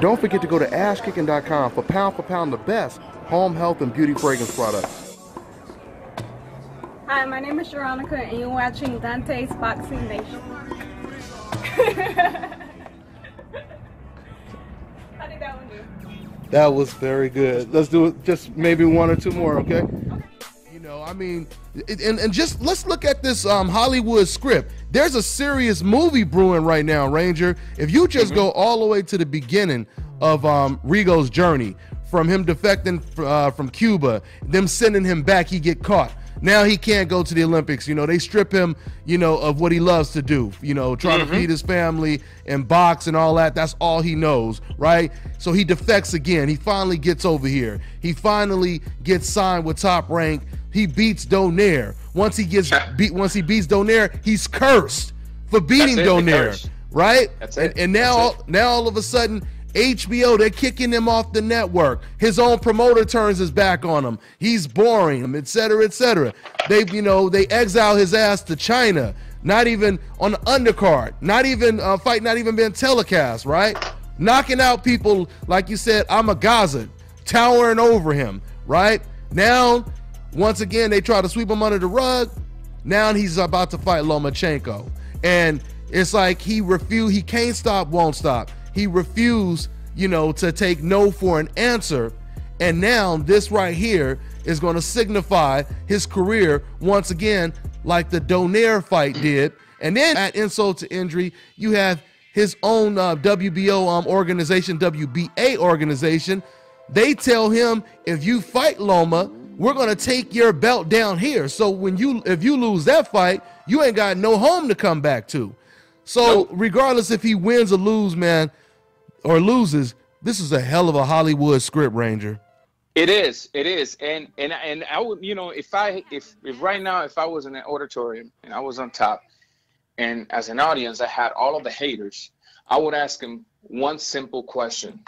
Don't forget to go to ashkicking.com for pound for pound the best home health and beauty fragrance products. Hi, my name is Veronica, and you're watching Dontae's Boxing Nation. How did that one do? That was very good. Let's do it just maybe one or two more, okay? You know, I mean, and, and just let's look at this um, Hollywood script. There's a serious movie brewing right now, Ranger. If you just go all the way to the beginning of um, Rigo's journey, from him defecting uh, from Cuba, them sending him back, he get caught. Now he can't go to the Olympics. You know, they strip him, you know, of what he loves to do. You know, try to feed his family and box and all that. That's all he knows, right? So he defects again. He finally gets over here. He finally gets signed with Top Rank. He beats Donaire. Once he gets beat, once he beats Donaire, he's cursed for beating That's it, Donaire, right? That's and, it. and now, That's now all of a sudden, HBO, they're kicking him off the network. His own promoter turns his back on him. He's boring him, et cetera, et cetera. They, you know, they exile his ass to China. Not even on the undercard. Not even uh, fight. Not even being telecast. Right? Knocking out people like you said. Amagasa, towering over him. Right now, once again, they try to sweep him under the rug. Now he's about to fight Lomachenko. And it's like he refused, he can't stop, won't stop. He refused, you know, to take no for an answer. And now this right here is going to signify his career once again, like the Donaire fight did. And then at insult to injury, you have his own uh, WBO um, organization, WBA organization. They tell him if you fight Loma, we're gonna take your belt down here. So when you if you lose that fight, you ain't got no home to come back to. So regardless if he wins or lose, man, or loses, this is a hell of a Hollywood script, Ranger. It is. It is. And and and I would, you know, if I if if right now if I was in an auditorium and I was on top, and as an audience I had all of the haters, I would ask them one simple question: